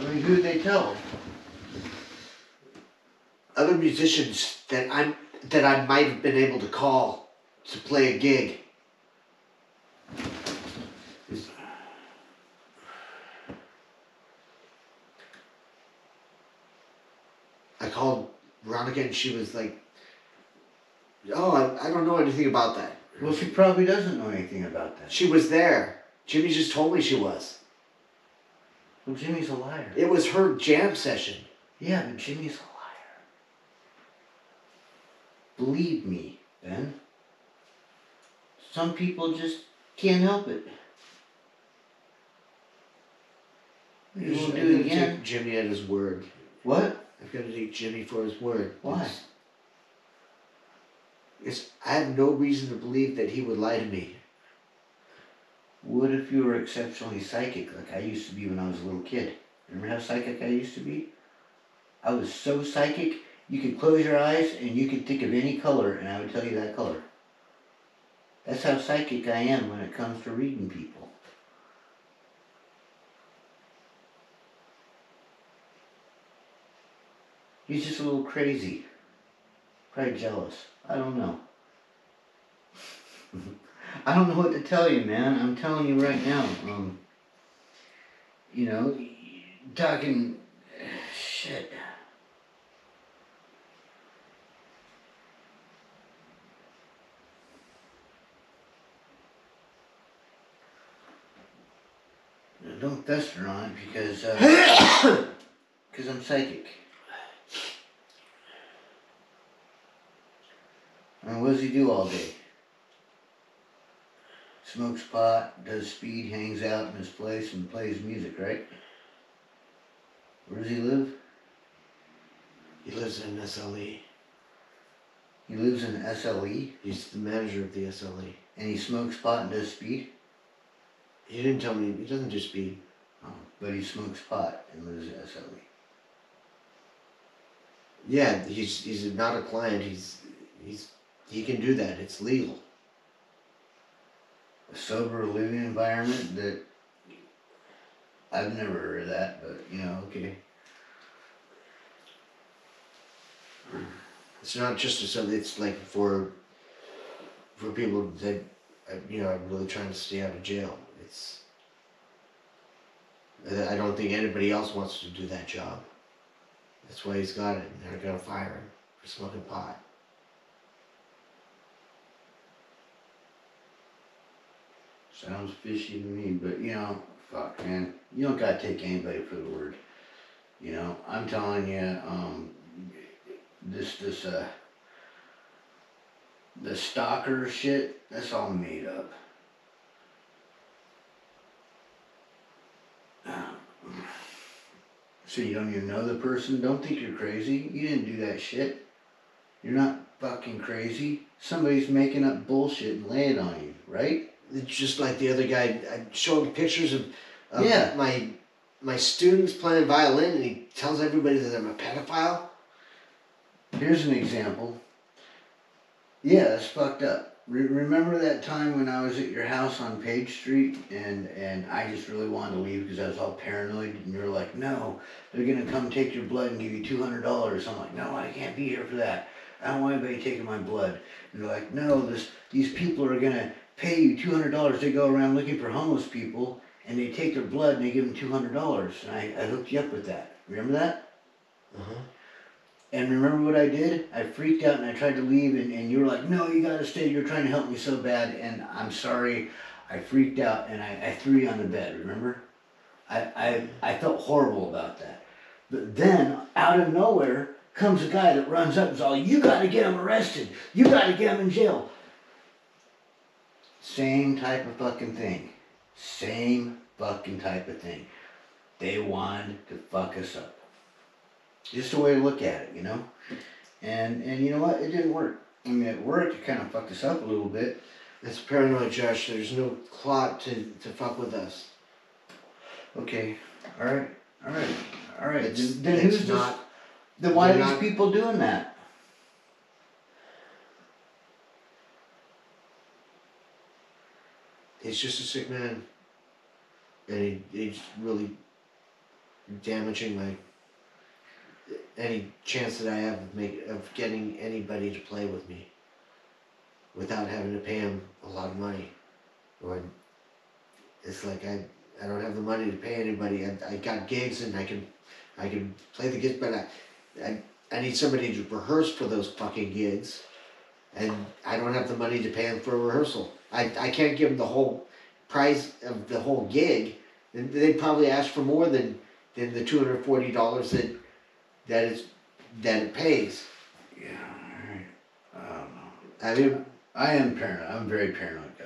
I mean, who'd they tell? Other musicians that I'm that I might have been able to call to play a gig. I called Veronica and she was like, "Oh, I, I don't know anything about that." Well, she probably doesn't know anything about that. She was there. Jimmy just told me she was. Well, Jimmy's a liar. It was her jam session. Yeah, but Jimmy's a liar. Believe me, Ben. Some people just can't help it. You won't do it again. Take Jimmy at his word. What? I've got to take Jimmy for his word. Why? It's, it's, I have no reason to believe that he would lie to me. What if you were exceptionally psychic, like I used to be when I was a little kid? Remember how psychic I used to be? I was so psychic, you could close your eyes and you could think of any color and I would tell you that color. That's how psychic I am when it comes to reading people. He's just a little crazy. Probably jealous. I don't know. I don't know what to tell you, man. I'm telling you right now. Um, you know, talking shit. Don't fester on it because uh, cause I'm psychic. And what does he do all day? Smokes pot, does speed, hangs out in his place, and plays music, right? Where does he live? He lives in SLE. He lives in SLE, He's the manager of the SLE. and he smokes pot and does speed. He didn't tell me, he doesn't do speed. Oh, but he smokes pot and lives in. SLE. Yeah, he's, he's not a client, he's, he's, he can do that, it's legal. Sober living environment that I've never heard of that, but you know, okay. It's not just a something. It's like for for people that uh, you know are really trying to stay out of jail. It's I I don't think anybody else wants to do that job. That's why he's got it. They're gonna fire him for smoking pot. Sounds fishy to me, but you know, fuck, man. You don't gotta take anybody for the word. You know, I'm telling you, um, this, this, uh, the stalker shit, that's all made up. So you don't even know the person? Don't think you're crazy. You didn't do that shit. You're not fucking crazy. Somebody's making up bullshit and laying on you, right? It's just like the other guy. I showed him pictures of, of Yeah. my my students playing violin, and he tells everybody that I'm a pedophile. Here's an example. Yeah, that's fucked up. Re- remember that time when I was at your house on Page Street and and I just really wanted to leave because I was all paranoid and you were like, no, they're gonna come take your blood and give you two hundred dollars. I'm like, no, I can't be here for that. I don't want anybody taking my blood. And they're like, no, this these people are gonna pay you two hundred dollars. They go around looking for homeless people and they take their blood and they give them two hundred dollars. And I, I hooked you up with that. Remember that? Uh-huh. And remember what I did? I freaked out and I tried to leave, and, and you were like, no, you gotta stay. You're trying to help me so bad. And I'm sorry. I freaked out and I, I threw you on the bed, remember? I, I, I felt horrible about that. But then, out of nowhere, comes a guy that runs up and is all, you gotta get him arrested. You gotta get him in jail. Same type of fucking thing. Same fucking type of thing. They wanted to fuck us up. Just a way to look at it, you know? And and you know what? It didn't work. I mean, it worked. It kind of fucked us up a little bit. That's paranoid, Josh. There's no plot to, to fuck with us. Okay. All right. All right. All right. It's, then, then it's who's not. this? Then why are these not- people doing that? He's just a sick man. And he, he's really, damaging my any chance that I have of make of getting anybody to play with me without having to pay him a lot of money. Or it's like I I don't have the money to pay anybody. I, I got gigs and I can I can play the gigs, but I, I I need somebody to rehearse for those fucking gigs, and I don't have the money to pay him for a rehearsal. I I can't give him the whole price of the whole gig. And they probably ask for more than than the two hundred forty dollars that that is that it pays. Yeah, alright. I don't know. Um, I mean, I am paranoid. I'm a very paranoid guy.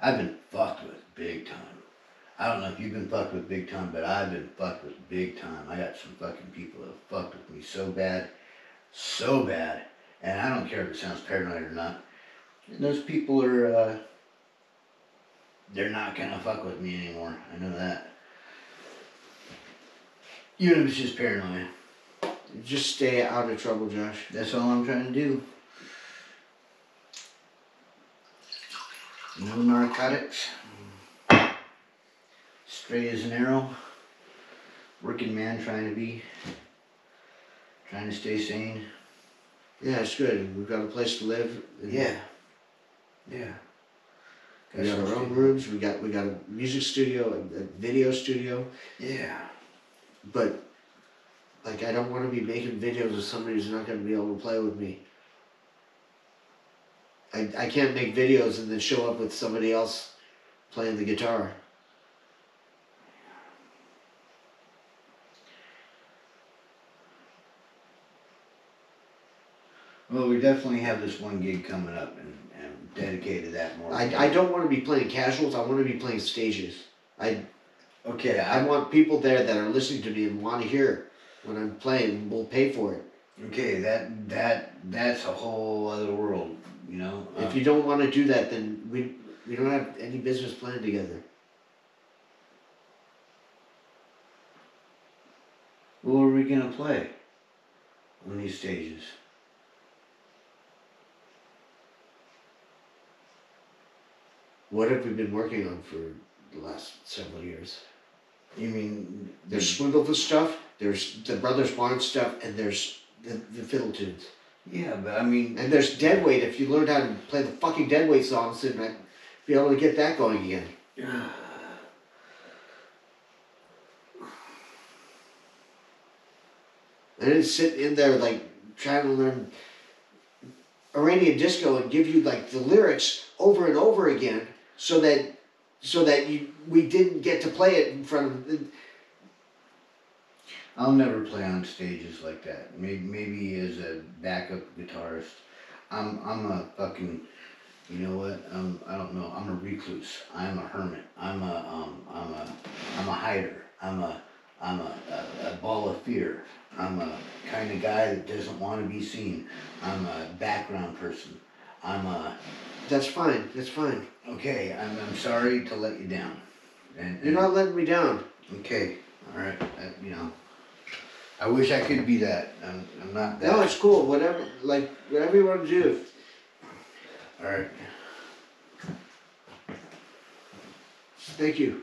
I've been fucked with big time. I don't know if you've been fucked with big time, but I've been fucked with big time. I got some fucking people that have fucked with me so bad, so bad, and I don't care if it sounds paranoid or not. Those people are, uh, they're not gonna fuck with me anymore. I know that. Even if it's just paranoia. just stay out of trouble, Josh. That's all I'm trying to do. No narcotics. Straight as an arrow. Working man trying to be. Trying to stay sane. Yeah, it's good. We've got a place to live. and Yeah. Yeah. We got our own rooms. We got we got a music studio, and a video studio. Yeah. But like, I don't want to be making videos of somebody who's not going to be able to play with me. I I can't make videos and then show up with somebody else playing the guitar. Well, we definitely have this one gig coming up and, and dedicated that more. I, I don't want to be playing casuals. I want to be playing stages. I Okay, I I, want people there that are listening to me and want to hear when I'm playing. We'll pay for it. okay, that, that, that's a whole other world, you know? Uh, If you don't want to do that, then we we don't have any business playing together. What are we gonna play on these stages? What have we been working on for the last several years? You mean There's Swindlefoot stuff. There's the Brothers Barnes stuff, and there's the, the fiddle tunes. Yeah, but I mean, And there's Deadweight. If you learned how to play the fucking Deadweight songs, then I'd be able to get that going again. I didn't sit in there like trying to learn Iranian disco and give you like the lyrics over and over again, so that so that you we didn't get to play it in front of. The, I'll never play on stages like that. Maybe, maybe as a backup guitarist. I'm, I'm a fucking, you know what? Um, I don't know. I'm a recluse. I'm a hermit. I'm a, um, I'm a, I'm a hider. I'm a, I'm a, a, a ball of fear. I'm a kind of guy that doesn't want to be seen. I'm a background person. I'm a, that's fine. That's fine. okay. I'm, I'm sorry to let you down. And, You're not letting me down. Okay, all right, uh, you know, I wish I could be that, I'm, I'm not No, that, it's cool. Whatever, like whatever you want to do. all right. Thank you.